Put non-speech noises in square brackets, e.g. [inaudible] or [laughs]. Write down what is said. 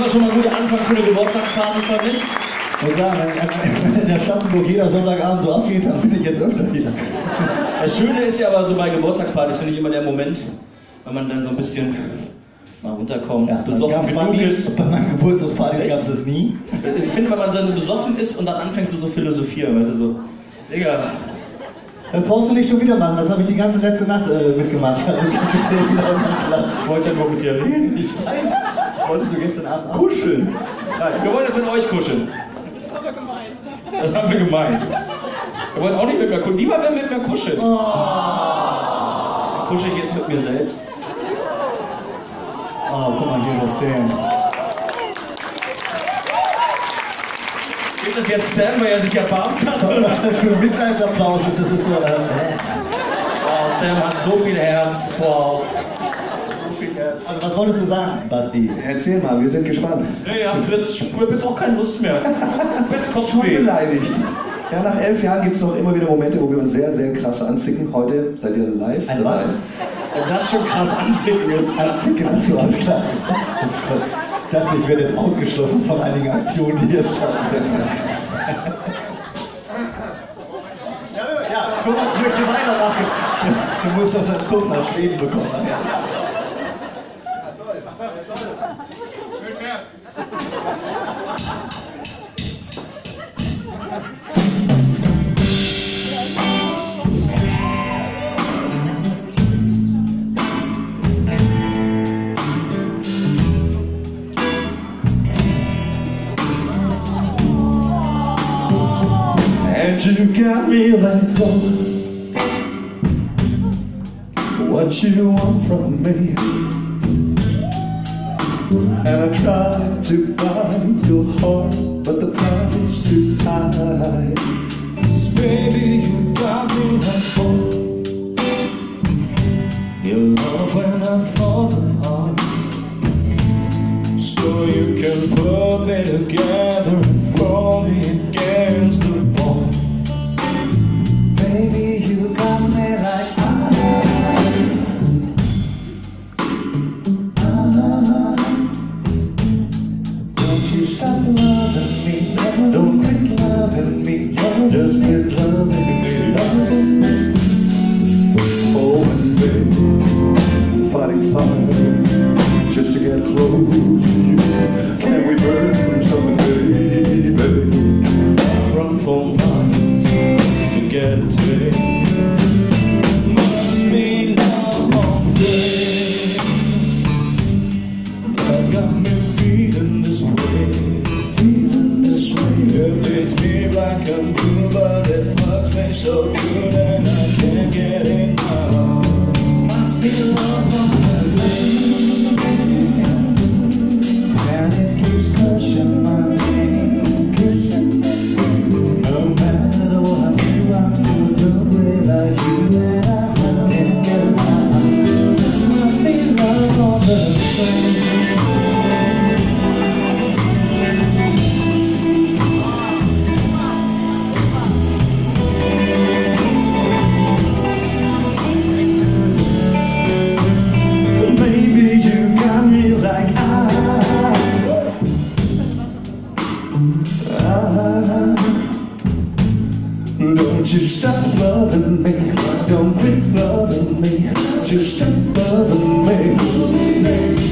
war schon mal ein guter Anfang für eine Geburtstagsparty für mich. Ich muss sagen, wenn in der Schaffenburg jeder Sonntagabend so abgeht, dann bin ich jetzt öfter hier. Das Schöne ist ja aber so bei Geburtstagspartys, finde ich immer der Moment, wenn man dann so ein bisschen mal runterkommt, Ja, besoffen das genug mir, ist. bei meinen Geburtstagspartys gab es das nie. Ich finde, wenn man so besoffen ist und dann anfängt zu so philosophieren, weißt du, so, Digga, Das brauchst du nicht schon wieder machen, das habe ich die ganze letzte Nacht äh, mitgemacht. Also dir wieder auf meinen Platz. ich wollte ja nur mit dir reden. Ich weiß, das wolltest du gestern Abend auch. Kuscheln. Nein, wir wollen jetzt mit euch kuscheln. Das haben wir gemeint. Wir wollen auch nicht mit mir kuscheln. Lieber wer mit mir kuscheln. Dann kuschel ich jetzt mit mir selbst. Oh, guck mal hier, das Zählen. Gibt es jetzt Sam, weil er sich erbarmt hat? Oder? Was das für ein Mitleidsapplaus ist, das ist so. Äh, Oh, Sam hat so viel Herz. Wow. so viel Herz. Also, was wolltest du sagen, Basti? Erzähl mal, wir sind gespannt. Jetzt, ich hab jetzt auch keine Lust mehr. [laughs] Jetzt Schon Kopfweh. beleidigt. Ja, nach elf Jahren gibt es noch immer wieder Momente, wo wir uns sehr, sehr krass anzicken. Heute seid ihr live Ein dabei. was? Wenn das schon krass anzicken ist. Anzicken, achso, alles klar. Das, ich dachte, ich werde jetzt ausgeschlossen von einigen Aktionen, die hier stattfinden. Ja, ja, Thomas möchte weitermachen. Du musst auf seinen Zug nach Schweden bekommen. Ja. And you got me like oh, what you want from me. And I tried to buy your heart, but the price too high. Baby, get it to me. Don't stop loving me, don't quit loving me, just stop loving me.